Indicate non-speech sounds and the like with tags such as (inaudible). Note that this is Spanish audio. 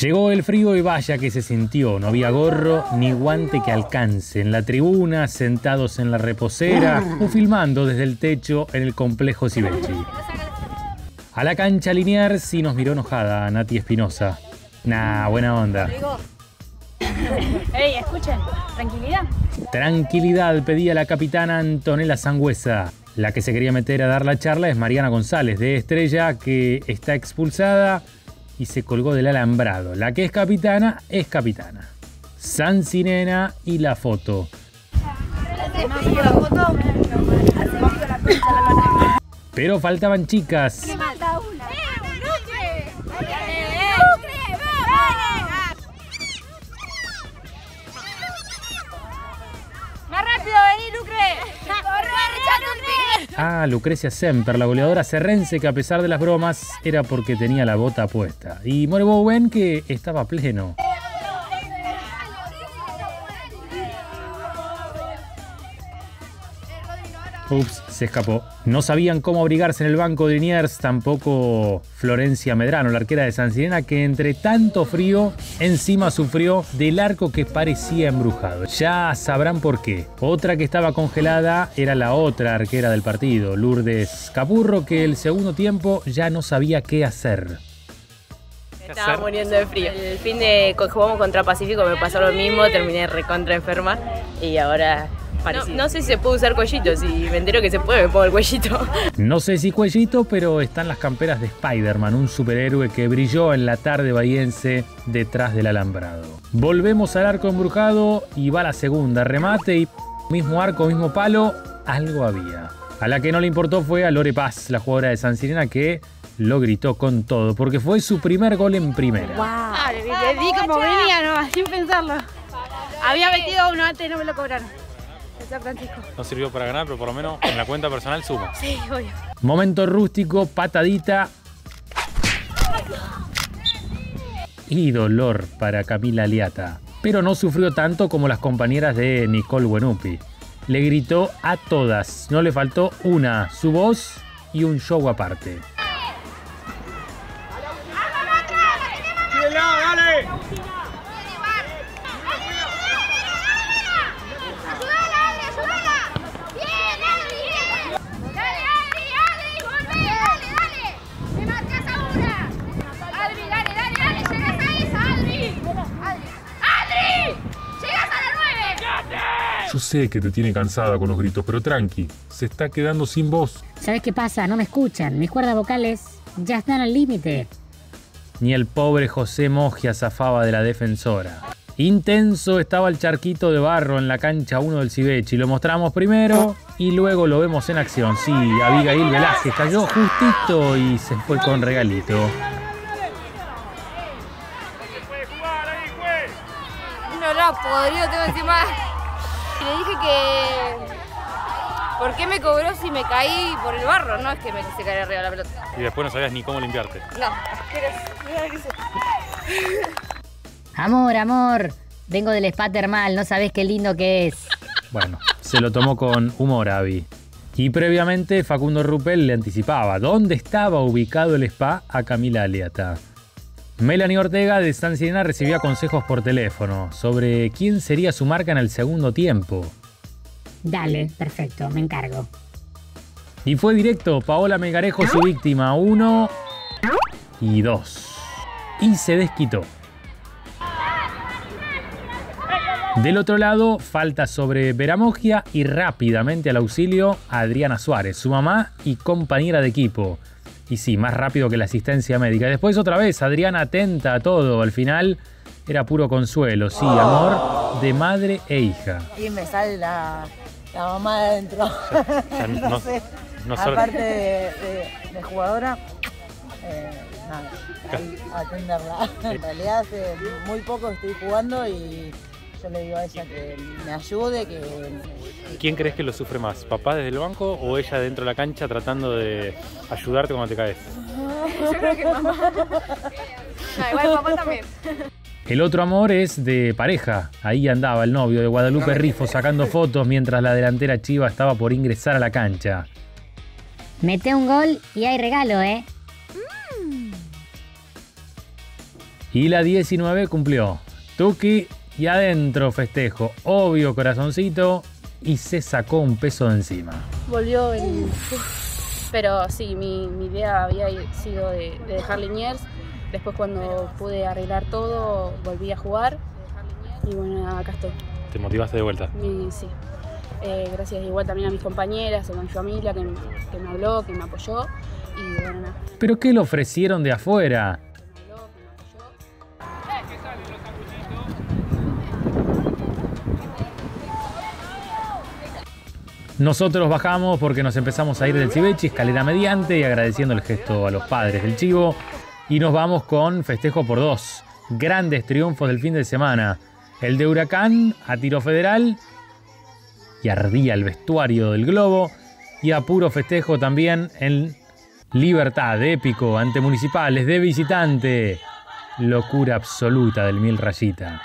Llegó el frío y vaya que se sintió. No había gorro ni guante que alcance. En la tribuna, sentados en la reposera o filmando desde el techo en el complejo Cibechi. A la cancha linear sí nos miró enojada Nati Espinosa. Nah, buena onda. Ey, escuchen, tranquilidad. Tranquilidad pedía la capitana Antonella Sangüesa. La que se quería meter a dar la charla es Mariana González de Estrella, que está expulsada y se colgó del alambrado. La que es capitana es capitana. San Sinena y la foto. Pero faltaban chicas. Ah, Lucrecia Semper, la goleadora serrense que a pesar de las bromas era porque tenía la bota puesta. Y More Bowen que estaba pleno. Ups, se escapó. No sabían cómo abrigarse en el banco de Liniers, tampoco Florencia Medrano, la arquera de San Sirena, que entre tanto frío encima sufrió del arco que parecía embrujado. Ya sabrán por qué. Otra que estaba congelada era la otra arquera del partido, Lourdes Capurro, que el segundo tiempo ya no sabía qué hacer. Estaba muriendo de frío. El fin de jugamos contra Pacífico me pasó lo mismo, terminé recontra enferma y ahora no, no, sé si se puede usar cuellito, si me entero que se puede me pongo el cuellito. (laughs) No sé si cuellito, pero están las camperas de Spider-Man, un superhéroe que brilló en la tarde bahiense detrás del alambrado. Volvemos al arco embrujado y va la segunda, remate y mismo arco, mismo palo, algo había. A la que no le importó fue a Lore Paz, la jugadora de San Sirena, que lo gritó con todo, porque fue su primer gol en primera. ¡Wow! Le di como venía nomás, (laughs) sin pensarlo. Había metido uno antes y no me lo cobraron. No sirvió para ganar, pero por lo menos en la cuenta personal suma. Sí, obvio. Momento rústico, patadita. Y dolor para Camila Aliata. Pero no sufrió tanto como las compañeras de Nicole Buenupi. Le gritó a todas, no le faltó una, su voz y un show aparte. Yo sé que te tiene cansada con los gritos, pero tranqui, se está quedando sin voz. ¿Sabes qué pasa? No me escuchan. Mis cuerdas vocales ya están al límite. Ni el pobre José Mogia zafaba de la defensora. Intenso estaba el charquito de barro en la cancha 1 del Cibechi. Lo mostramos primero y luego lo vemos en acción. Sí, Abigail Velázquez cayó justito y se fue con regalito. No, no, podrido tengo encima. Le dije que. ¿Por qué me cobró si me caí por el barro? No es que me quise caer arriba de la pelota. Y después no sabías ni cómo limpiarte. No, Amor, amor. Vengo del spa termal, no sabes qué lindo que es. Bueno, se lo tomó con humor Abby. Y previamente Facundo Rupel le anticipaba dónde estaba ubicado el spa a Camila Aliata. Melanie Ortega de San Sirena recibía consejos por teléfono sobre quién sería su marca en el segundo tiempo. Dale, perfecto, me encargo. Y fue directo, Paola Megarejo su víctima, uno y dos. Y se desquitó. Del otro lado, falta sobre Veramogia y rápidamente al auxilio Adriana Suárez, su mamá y compañera de equipo. Y sí, más rápido que la asistencia médica. Después otra vez, Adriana atenta a todo. Al final era puro consuelo, sí, amor de madre e hija. Y me sale la, la mamá de adentro. (laughs) no, no, sé. no Aparte de, de- de jugadora, eh, nada, ahí atenderla. En realidad hace muy poco que estoy jugando y yo le digo a ella que me ayude, que ¿Quién crees que lo sufre más? ¿Papá desde el banco o ella dentro de la cancha tratando de ayudarte cuando te caes? Yo creo que mamá. No, igual papá también. El otro amor es de pareja. Ahí andaba el novio de Guadalupe Rifo sacando fotos mientras la delantera Chiva estaba por ingresar a la cancha. Mete un gol y hay regalo, ¿eh? Y la 19 cumplió. Tuki y adentro festejo. Obvio corazoncito. Y se sacó un peso de encima. Volvió el... Pero sí, mi, idea había sido de, dejar Liniers. Después cuando pude arreglar todo, volví a jugar. Y bueno, acá estoy. ¿Te motivaste de vuelta? sí. Eh, gracias igual también a mis compañeras, a mi familia que, que me habló, que me apoyó. Y bueno, nada. ¿Pero qué le ofrecieron de afuera? Nosotros bajamos porque nos empezamos a ir del Cibechi, escalera mediante, y agradeciendo el gesto a los padres del Chivo. Y nos vamos con festejo por dos. Grandes triunfos del fin de semana. El de Huracán a tiro federal. Y ardía el vestuario del Globo. Y a puro festejo también en Libertad, épico, ante municipales, de visitante. Locura absoluta del Mil Rayita.